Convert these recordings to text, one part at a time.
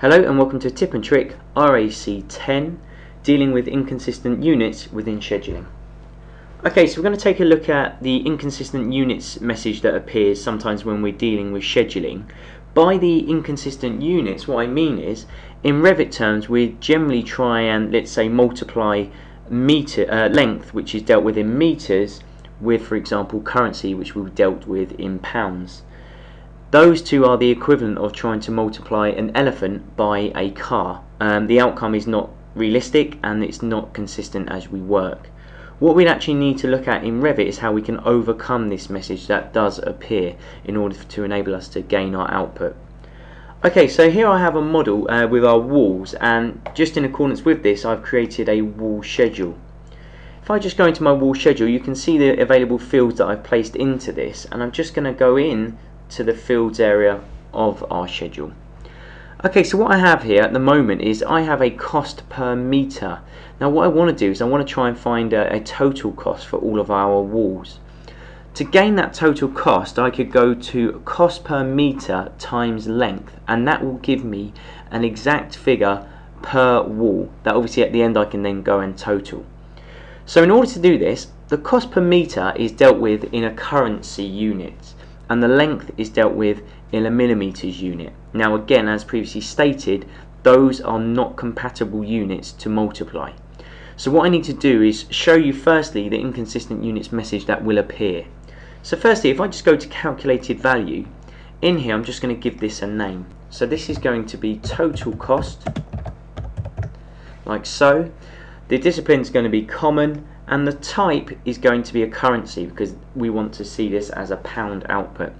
Hello and welcome to Tip and Trick RAC 10 dealing with inconsistent units within scheduling. Okay, so we're going to take a look at the inconsistent units message that appears sometimes when we're dealing with scheduling. By the inconsistent units, what I mean is, in Revit terms, we generally try and, let's say, multiply meter uh, length, which is dealt with in meters, with, for example, currency, which we've dealt with in pounds. Those two are the equivalent of trying to multiply an elephant by a car. Um, the outcome is not realistic and it's not consistent as we work. What we'd actually need to look at in Revit is how we can overcome this message that does appear in order to enable us to gain our output. Okay, so here I have a model uh, with our walls and just in accordance with this I've created a wall schedule. If I just go into my wall schedule you can see the available fields that I've placed into this and I'm just going to go in to the fields area of our schedule. Okay, so what I have here at the moment is I have a cost per meter. Now what I want to do is I want to try and find a, a total cost for all of our walls. To gain that total cost, I could go to cost per meter times length, and that will give me an exact figure per wall. That obviously at the end I can then go and total. So in order to do this, the cost per meter is dealt with in a currency unit and the length is dealt with in a millimeters unit. Now again, as previously stated, those are not compatible units to multiply. So what I need to do is show you firstly the inconsistent units message that will appear. So firstly, if I just go to calculated value, in here I'm just going to give this a name. So this is going to be total cost, like so. The discipline is going to be common, and the type is going to be a currency because we want to see this as a pound output.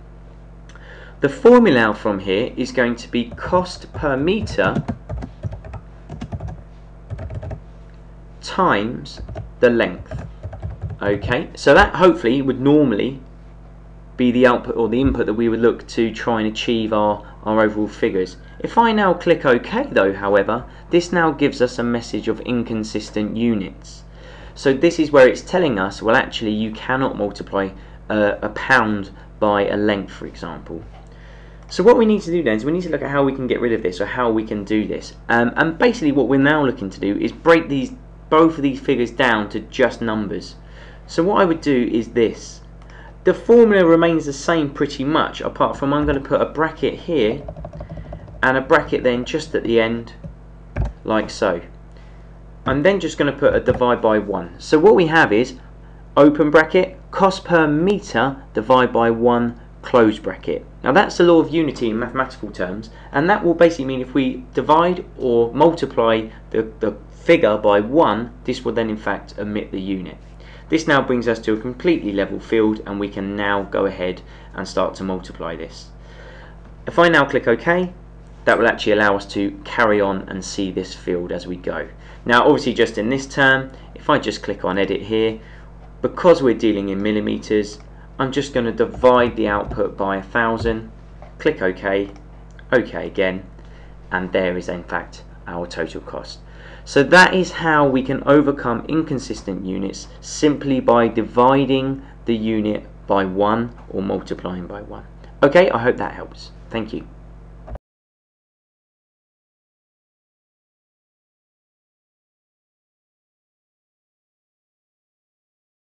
The formula from here is going to be cost per meter times the length. Okay, so that hopefully would normally be the output or the input that we would look to try and achieve our, our overall figures. If I now click OK though, however, this now gives us a message of inconsistent units. So this is where it's telling us, well actually you cannot multiply uh, a pound by a length, for example. So what we need to do then is we need to look at how we can get rid of this or how we can do this. Um, and basically what we're now looking to do is break these both of these figures down to just numbers. So what I would do is this. The formula remains the same pretty much apart from I'm going to put a bracket here and a bracket then just at the end like so. I'm then just going to put a divide by 1. So what we have is open bracket, cost per meter, divide by 1, close bracket. Now that's the law of unity in mathematical terms, and that will basically mean if we divide or multiply the, the figure by 1, this will then in fact omit the unit. This now brings us to a completely level field, and we can now go ahead and start to multiply this. If I now click OK, that will actually allow us to carry on and see this field as we go. Now obviously just in this term, if I just click on edit here, because we're dealing in millimeters, I'm just going to divide the output by a thousand, click OK, OK again, and there is in fact our total cost. So that is how we can overcome inconsistent units simply by dividing the unit by 1 or multiplying by 1. Okay, I hope that helps. Thank you.